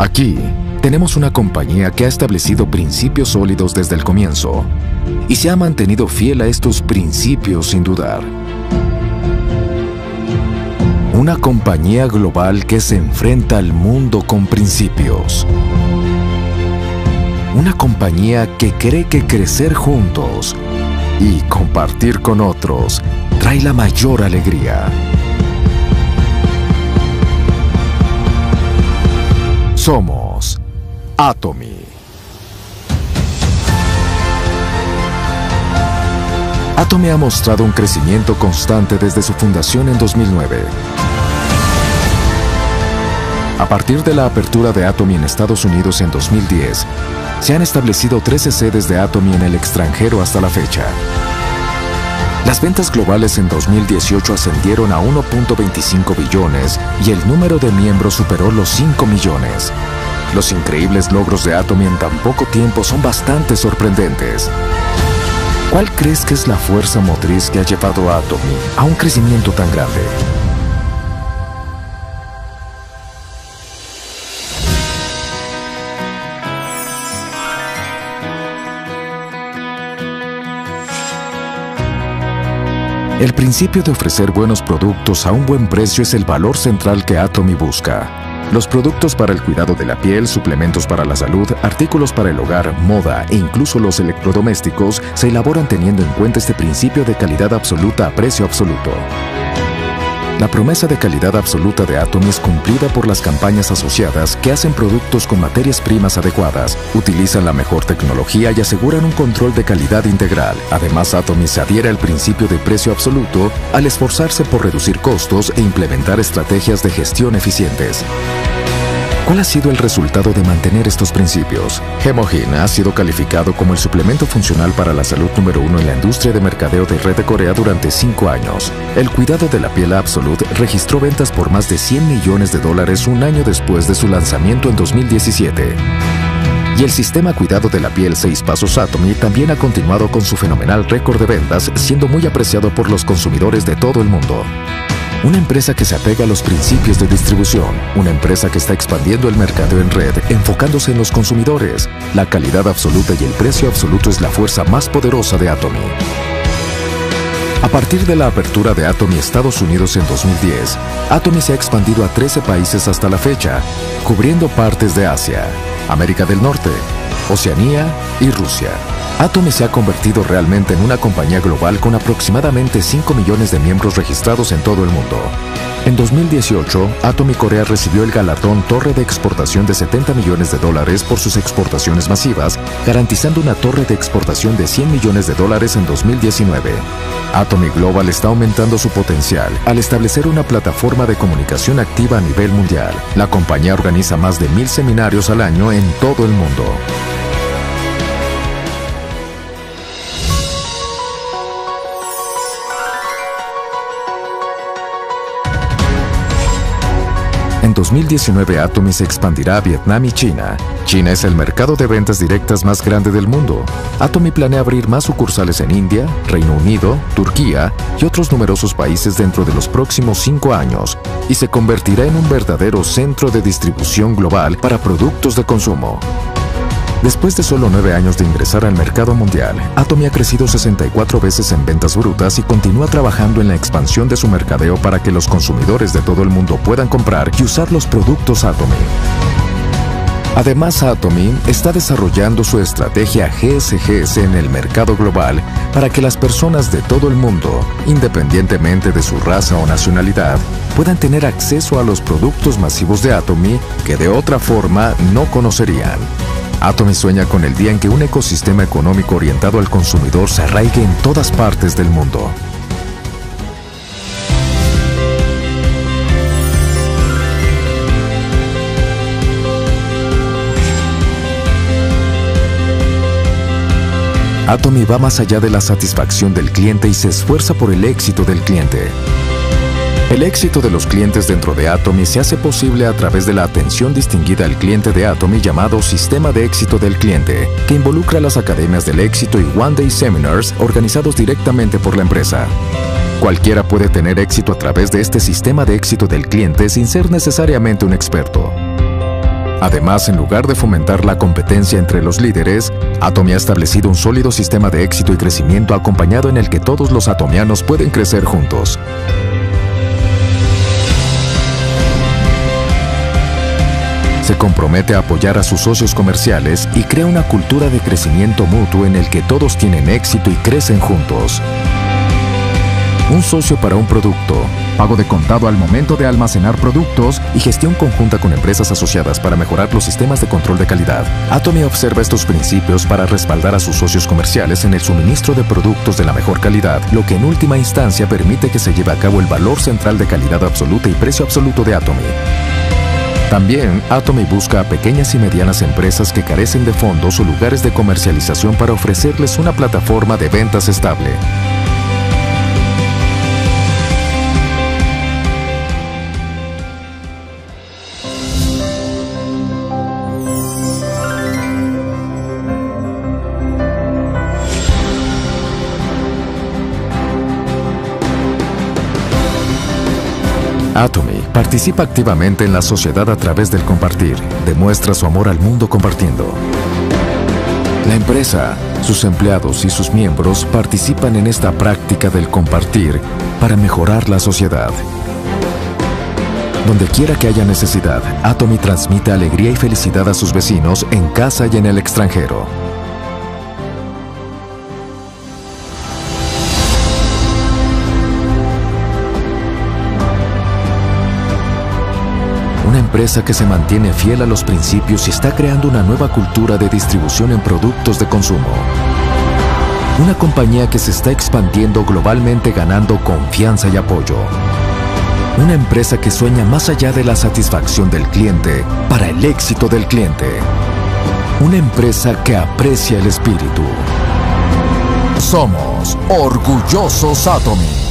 Aquí tenemos una compañía que ha establecido principios sólidos desde el comienzo y se ha mantenido fiel a estos principios sin dudar. Una compañía global que se enfrenta al mundo con principios. Una compañía que cree que crecer juntos y compartir con otros trae la mayor alegría. Somos Atomy. Atomy ha mostrado un crecimiento constante desde su fundación en 2009. A partir de la apertura de Atomy en Estados Unidos en 2010, se han establecido 13 sedes de Atomy en el extranjero hasta la fecha. Las ventas globales en 2018 ascendieron a 1.25 billones y el número de miembros superó los 5 millones. Los increíbles logros de Atomy en tan poco tiempo son bastante sorprendentes. ¿Cuál crees que es la fuerza motriz que ha llevado a Atomy a un crecimiento tan grande? El principio de ofrecer buenos productos a un buen precio es el valor central que Atomy busca. Los productos para el cuidado de la piel, suplementos para la salud, artículos para el hogar, moda e incluso los electrodomésticos se elaboran teniendo en cuenta este principio de calidad absoluta a precio absoluto. La promesa de calidad absoluta de Atomy es cumplida por las campañas asociadas que hacen productos con materias primas adecuadas, utilizan la mejor tecnología y aseguran un control de calidad integral. Además, Atomy se adhiere al principio de precio absoluto al esforzarse por reducir costos e implementar estrategias de gestión eficientes. ¿Cuál ha sido el resultado de mantener estos principios? Hemogen ha sido calificado como el suplemento funcional para la salud número uno en la industria de mercadeo de red de Corea durante cinco años. El cuidado de la piel Absolute registró ventas por más de 100 millones de dólares un año después de su lanzamiento en 2017. Y el sistema cuidado de la piel 6 Pasos Atomy también ha continuado con su fenomenal récord de ventas, siendo muy apreciado por los consumidores de todo el mundo. Una empresa que se apega a los principios de distribución. Una empresa que está expandiendo el mercado en red, enfocándose en los consumidores. La calidad absoluta y el precio absoluto es la fuerza más poderosa de Atomy. A partir de la apertura de Atomy Estados Unidos en 2010, Atomy se ha expandido a 13 países hasta la fecha, cubriendo partes de Asia, América del Norte, Oceanía y Rusia. Atomy se ha convertido realmente en una compañía global con aproximadamente 5 millones de miembros registrados en todo el mundo. En 2018, Atomy Corea recibió el galardón Torre de Exportación de 70 millones de dólares por sus exportaciones masivas, garantizando una torre de exportación de 100 millones de dólares en 2019. Atomy Global está aumentando su potencial al establecer una plataforma de comunicación activa a nivel mundial. La compañía organiza más de mil seminarios al año en todo el mundo. 2019 Atomy se expandirá a Vietnam y China. China es el mercado de ventas directas más grande del mundo. Atomy planea abrir más sucursales en India, Reino Unido, Turquía y otros numerosos países dentro de los próximos cinco años y se convertirá en un verdadero centro de distribución global para productos de consumo. Después de solo nueve años de ingresar al mercado mundial, Atomy ha crecido 64 veces en ventas brutas y continúa trabajando en la expansión de su mercadeo para que los consumidores de todo el mundo puedan comprar y usar los productos Atomy. Además, Atomy está desarrollando su estrategia GSGS en el mercado global para que las personas de todo el mundo, independientemente de su raza o nacionalidad, puedan tener acceso a los productos masivos de Atomy que de otra forma no conocerían. Atomy sueña con el día en que un ecosistema económico orientado al consumidor se arraigue en todas partes del mundo. Atomy va más allá de la satisfacción del cliente y se esfuerza por el éxito del cliente. El éxito de los clientes dentro de Atomy se hace posible a través de la atención distinguida al cliente de Atomy llamado Sistema de Éxito del Cliente, que involucra las academias del éxito y One Day Seminars organizados directamente por la empresa. Cualquiera puede tener éxito a través de este sistema de éxito del cliente sin ser necesariamente un experto. Además, en lugar de fomentar la competencia entre los líderes, Atomy ha establecido un sólido sistema de éxito y crecimiento acompañado en el que todos los atomianos pueden crecer juntos. Se compromete a apoyar a sus socios comerciales y crea una cultura de crecimiento mutuo en el que todos tienen éxito y crecen juntos. Un socio para un producto, pago de contado al momento de almacenar productos y gestión conjunta con empresas asociadas para mejorar los sistemas de control de calidad. Atomy observa estos principios para respaldar a sus socios comerciales en el suministro de productos de la mejor calidad, lo que en última instancia permite que se lleve a cabo el valor central de calidad absoluta y precio absoluto de Atomy. También, Atomy busca a pequeñas y medianas empresas que carecen de fondos o lugares de comercialización para ofrecerles una plataforma de ventas estable. Atomy participa activamente en la sociedad a través del compartir. Demuestra su amor al mundo compartiendo. La empresa, sus empleados y sus miembros participan en esta práctica del compartir para mejorar la sociedad. Donde quiera que haya necesidad, Atomy transmite alegría y felicidad a sus vecinos en casa y en el extranjero. Empresa que se mantiene fiel a los principios y está creando una nueva cultura de distribución en productos de consumo. Una compañía que se está expandiendo globalmente ganando confianza y apoyo. Una empresa que sueña más allá de la satisfacción del cliente para el éxito del cliente. Una empresa que aprecia el espíritu. Somos Orgullosos Atomy.